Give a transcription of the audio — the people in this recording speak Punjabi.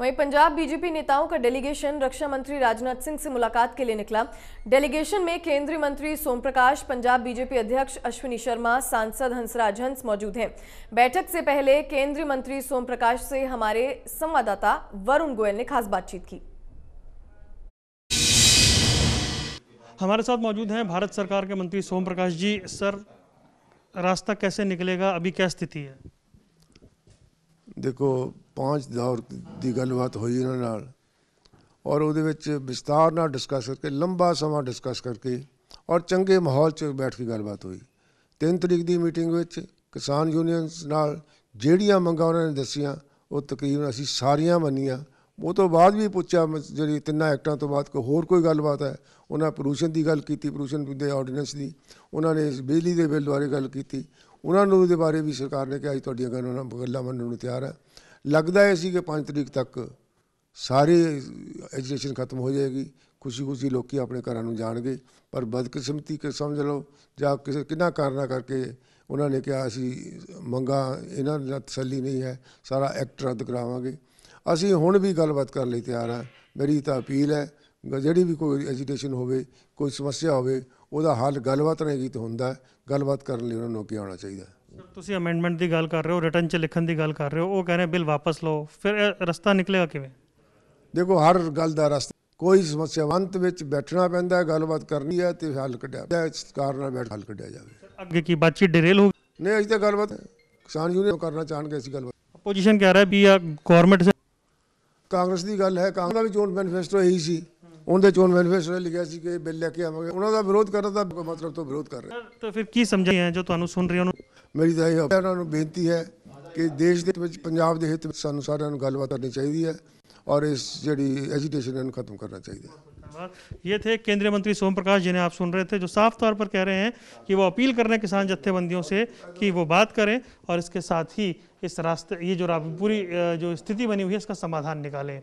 वहीं पंजाब बीजेपी नेताओं का डेलीगेशन रक्षा मंत्री राजनाथ सिंह से मुलाकात के लिए निकला। डेलीगेशन में केंद्रीय मंत्री सोम प्रकाश पंजाब बीजेपी अध्यक्ष अश्विनी शर्मा, सांसद हंसराज हंस मौजूद हैं। बैठक से पहले केंद्रीय मंत्री सोम प्रकाश से हमारे संवाददाता वरुण गोयल ने खास बातचीत की। हमारे साथ मौजूद हैं भारत सरकार के मंत्री सोम प्रकाश जी। सर, रास्ता कैसे निकलेगा? अभी क्या स्थिति है? ਦੇਖੋ ਪਾਂਚ ਦੌਰ ਦੀ ਗੱਲਬਾਤ ਹੋਈ ਇਹਨਾਂ ਨਾਲ। ਔਰ ਉਹਦੇ ਵਿੱਚ ਵਿਸਤਾਰ ਨਾਲ ਡਿਸਕਸ ਕਰਕੇ, ਲੰਬਾ ਸਮਾਂ ਡਿਸਕਸ ਕਰਕੇ ਔਰ ਚੰਗੇ ਮਾਹੌਲ 'ਚ ਬੈਠ ਕੇ ਗੱਲਬਾਤ ਹੋਈ। 3 ਤਰੀਕ ਦੀ ਮੀਟਿੰਗ ਵਿੱਚ ਕਿਸਾਨ ਯੂਨੀਅਨਸ ਨਾਲ ਜਿਹੜੀਆਂ ਮੰਗਾਂ ਉਹਨਾਂ ਨੇ ਦੱਸੀਆਂ, ਉਹ ਤਕਰੀਬਨ ਅਸੀਂ ਸਾਰੀਆਂ ਮੰਨੀਆਂ। ਉਹ ਤੋਂ ਬਾਅਦ ਵੀ ਪੁੱਛਿਆ, ਮ- ਜਿਹੜੀ ਤਿੰਨਾਂ ਐਕਟਾਂ ਤੋਂ ਬਾਅਦ ਕੋਈ ਹੋਰ ਕੋਈ ਗੱਲਬਾਤ ਹੈ, ਉਹਨਾਂ ਪੋਲੂਸ਼ਨ ਦੀ ਗੱਲ ਕੀਤੀ ਪੋਲੂਸ਼ਨ ਦੇ ਆਰਡੀਨੈਂਸ ਦੀ। ਉਹਨਾਂ ਨੇ ਬਿਜਲੀ ਦੇ ਬਿੱਲ ਬਾਰੇ ਗੱਲ ਕੀਤੀ। ਉਹਨਾਂ ਨੂੰ ਉਹਦੇ ਬਾਰੇ ਵੀ ਸਰਕਾਰ ਨੇ ਕਿਹਾ ਜੀ ਤੁਹਾਡੀਆਂ ਗੱਲਾਂ ਗੱਲਾਂ ਮੰਨਣ ਨੂੰ ਤਿਆਰ ਹੈ। ਲੱਗਦਾ ਹੈ ਸੀ ਕਿ 5 ਤਰੀਕ ਤੱਕ ਸਾਰੇ ਐਜੂਕੇਸ਼ਨ ਖਤਮ ਹੋ ਜਾਏਗੀ ਖੁਸ਼ੀ ਖੁਸ਼ੀ ਲੋਕੀ ਆਪਣੇ ਘਰਾਂ ਨੂੰ ਜਾਣਗੇ। ਪਰ ਬਦਕਿਸਮਤੀ ਕਿ ਸਮਝ ਲਓ, ਜਾਂ ਕਿਸੇ ਕਿੰਨਾ ਕਾਰਨਾ ਕਰਕੇ ਉਹਨਾਂ ਨੇ ਕਿਹਾ ਅਸੀਂ ਮੰਗਾ, ਇਹਨਾਂ ਨਾਲ ਤਸੱਲੀ ਨਹੀਂ ਹੈ, ਸਾਰਾ ਐਕਟ ਰੱਦ ਕਰਾਵਾਂਗੇ। ਅਸੀਂ ਹੁਣ ਵੀ ਗੱਲਬਾਤ ਕਰਨ ਲਈ ਤਿਆਰ ਹਾਂ। ਮੇਰੀ ਤਾਂ ਅਪੀਲ ਹੈ ਜਿਹੜੀ ਵੀ ਕੋਈ ਐਜੀਟੇਸ਼ਨ ਹੋਵੇ ਕੋਈ ਸਮੱਸਿਆ ਹੋਵੇ ਉਹਦਾ ਹੱਲ ਗੱਲਬਾਤ ਰਹੇਗੀ ਤੇ ਹੁੰਦਾ ਗੱਲਬਾਤ ਕਰਨ ਲਈ ਉਹਨਾਂ ਨੂੰ ਅੱਗੇ ਆਉਣਾ ਚਾਹੀਦਾ ਤੁਸੀਂ ਅਮੈਂਡਮੈਂਟ ਦੀ ਗੱਲ ਕਰ ਰਹੇ ਹੋ ਰਿਟਰਨ 'ਚ ਲਿਖਣ ਦੀ ਗੱਲ ਕਰ ਰਹੇ ਹੋ ਉਹ ਕਹਿੰਦੇ ਬਿੱਲ ਵਾਪਸ ਲਓ। ਫਿਰ ਰਸਤਾ ਨਿਕਲੇਗਾ ਕਿਵੇਂ? ਦੇਖੋ ਹਰ ਗੱਲ ਦਾ ਰਸਤਾ ਕੋਈ ਸਮੱਸਿਆਵੰਤ ਵਿੱਚ ਬੈਠਣਾ ਪੈਂਦਾ ਗੱਲਬਾਤ ਕਰਨੀ ਹੈ ਤੇ ਹੱਲ ਕੱਢਿਆ ਸਰਕਾਰ ਨਾਲ ਬੈਠ ਹੱਲ ਕੱਢਿਆ ਜਾਵੇ। ਅੱਗੇ ਕੀ ਬਾਤਚੀਤ ਡਿਰੇਲ ਹੋ ਨਹੀਂ ਅਜੇ ਤਾਂ ਗੱਲਬਾਤ ਕਿਸਾਨ ਯੂਨੀਅਨ ਕਰਨਾ ਚਾਹਣਗੇ ਇਸ ਗੱਲਬਾਤ। ਅਪੋਜੀਸ਼ਨ ਕਹਿ ਰਿਹਾ ਵੀ ਆ ਗਵਰਨਮੈਂਟ ਕਾਂਗਰਸ ਦੀ ਗੱਲ ਹੈ ਕਾਂਗਰਸ ਦਾ ਵੀ ਚੋਣ ਮੈਨੀਫੈਸਟੋ ਇਹੀ ਸੀ। ਉਹਦੇ ਚੋਣ ਮੈਨੀਫੈਸਟੋ ਲਿਖਿਆ ਸੀ ਕਿ ਬਿੱਲ ਲੈ ਕੇ ਆਵਾਂਗੇ ਉਹਨਾਂ ਦਾ ਵਿਰੋਧ ਕਰਨ ਦਾ ਮਤਲਬ ਤੋਂ ਵਿਰੋਧ ਕਰ ਰਹੇ तो फिर की समझे हैं जो ਤੁਹਾਨੂੰ ਸੁਣ ਰਹੇ ਹੋ ਮੇਰੀ ਤਾਂ ਇਹ ਉਹਨਾਂ ਨੂੰ ਬੇਨਤੀ ਹੈ ਕਿ ਦੇਸ਼ ਦੇ ਵਿੱਚ ਪੰਜਾਬ ਦੇ ਹਿੱਤ ਵਿੱਚ ਸਾਨੂੰ ਸਾਰਿਆਂ ਨੂੰ ਗੱਲਬਾਤ ਕਰਨੀ ਚਾਹੀਦੀ ਹੈ ਔਰ ਇਸ ਜਿਹੜੀ ਐਜੀਟੇਸ਼ਨ ਇਹਨੂੰ ਖਤਮ ਕਰਨਾ ਚਾਹੀਦਾ ਹੈ धन्यवाद ये थे केंद्रीय मंत्री सोम प्रकाश जिन्हें आप सुन रहे थे जो साफ तौर पर कह रहे हैं कि वो अपील कर रहे हैं किसान जत्थेबंदियों से कि वो बात करें और इसके साथ ही इस रास्ते ये जो रा- पूरी अ, जो स्थिति बनी हुई है इसका समाधान निकालें